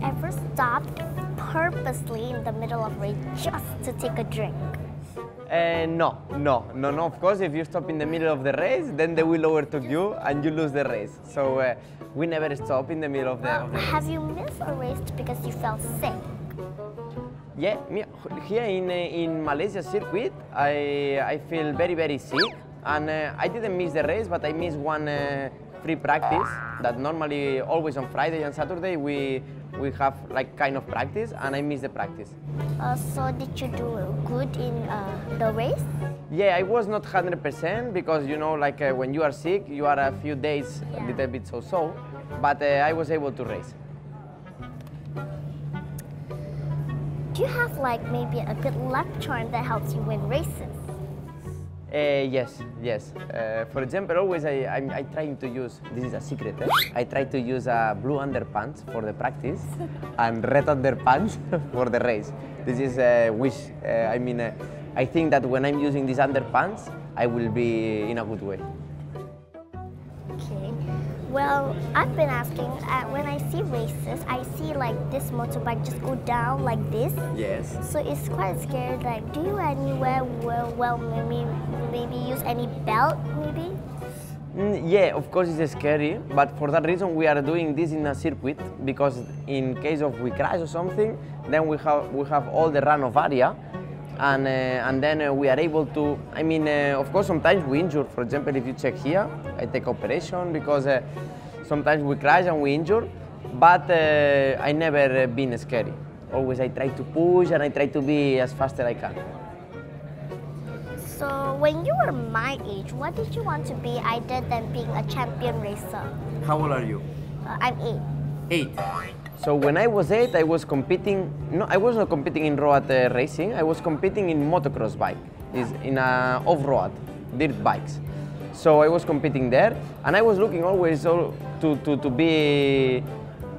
you ever stopped purposely in the middle of race just to take a drink? Uh, no, no, no, no. Of course, if you stop in the middle of the race, then they will overtake you and you lose the race. So uh, we never stop in the middle of the, Well, of the race. have you missed a race because you felt sick? Yeah, me, here in, uh, in Malaysia circuit, I, I feel very, very sick. And uh, I didn't miss the race, but I missed one uh, free practice that normally always on Friday and Saturday we, we have like kind of practice and I miss the practice. Uh, so did you do good in uh, the race? Yeah, I was not 100% because you know, like uh, when you are sick, you are a few days a little bit so-so, but uh, I was able to race. Do you have like maybe a good luck charm that helps you win races? Uh, yes, yes. Uh, for example, always I, I'm I trying to use, this is a secret, eh? I try to use uh, blue underpants for the practice and red underpants for the race. This is a wish, uh, I mean, uh, I think that when I'm using these underpants, I will be in a good way. Okay. Well, I've been asking, uh, when I see races, I see like this motorbike just go down like this. Yes. So it's quite scary. Like, do you anywhere well, well maybe maybe use any belt maybe? Mm, yeah, of course it's scary, but for that reason we are doing this in a circuit because in case of we crash or something, then we have we have all the runoff area, and uh, and then uh, we are able to. I mean, uh, of course sometimes we injure. For example, if you check here, I take operation because uh, sometimes we crash and we injure, but uh, I never uh, been scary. Always I try to push and I try to be as fast as I can. So when you were my age, what did you want to be other than being a champion racer? How old are you? Uh, I'm eight. Eight. So when I was eight, I was competing. No, I was not competing in road uh, racing. I was competing in motocross bike, is in a off-road, dirt bikes. So I was competing there, and I was looking always to, to, to be.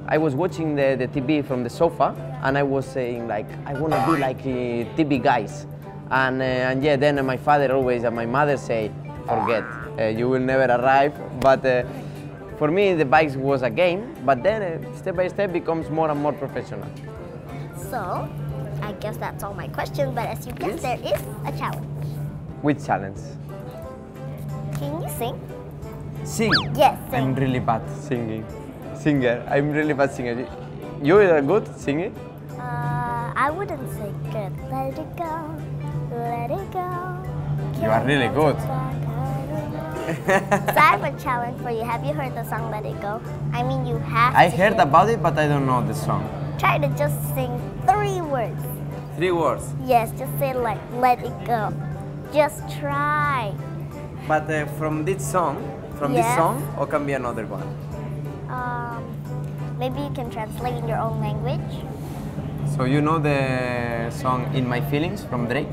I was watching the, the TV from the sofa, and I was saying like, I want to be like uh, TV guys. And, uh, and yeah, then my father always and my mother say, forget, uh, you will never arrive. But uh, for me, the bikes was a game, but then uh, step by step becomes more and more professional. So I guess that's all my questions. But as you guess, Yes. there is a challenge. Which challenge? Can you sing? Sing. Yes, I'm really bad singing. Singer. I'm really bad singer. You are good singing? Uh, I wouldn't say good. Let it go, let it go. You are really good. So I have a challenge for you. Have you heard the song Let It Go? I mean, you have I heard hear- about it, but I don't know the song. Try to just sing three words. Three words. Yes, just say like Let It Go. Just try. But uh, from this song, from this song, or can be another one? Um, maybe you can translate in your own language. So you know the song "In My Feelings" from Drake?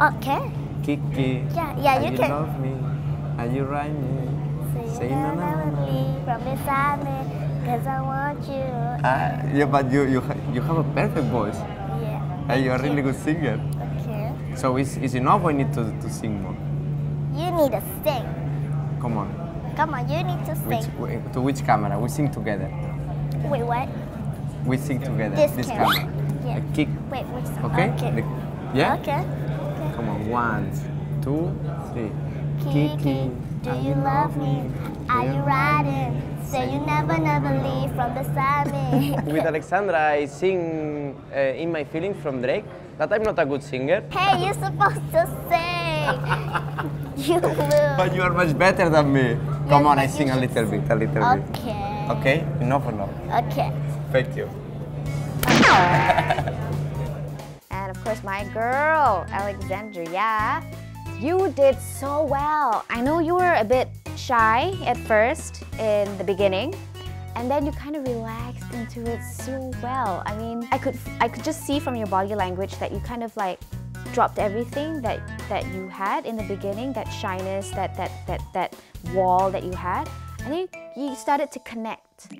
Okay. Kiki. Yeah, yeah, you you can- love me, and you me. Say Say na, na, na. leave from me, cause I want you. Ah, yeah, but you you ha- you have a perfect voice, Yeah. and you're a really good singer. Okay. So is is enough? Or I need to, to sing more. You need to sing. Come on. Come on, you need to sing. wh- to which camera? We sing together. Wait, what? We sing together. This camera. camera. Yeah. A kick. Wait, which Okay? Okay. The- yeah? Okay. okay. Come on. One, two, three. Kiki, do you love me? Are you riding? Say you never, never leave from beside me. With Alexandria, I sing uh, "In My Feelings" from Drake. That I'm not a good singer. hey, you're supposed to sing. you will. But you are much better than me. Come Yes, on, I sing a little sing. bit, a little bit. Okay. Okay? Enough or no? Okay. Thank you. And of course, my girl, Alexandria. You did so well. I know you were a bit shy at first in the beginning, and then you kind of relaxed into it so well. I mean, I could I could just see from your body language that you kind of like dropped everything that that you had in the beginning, that shyness, that that that that wall that you had. and think you started to connect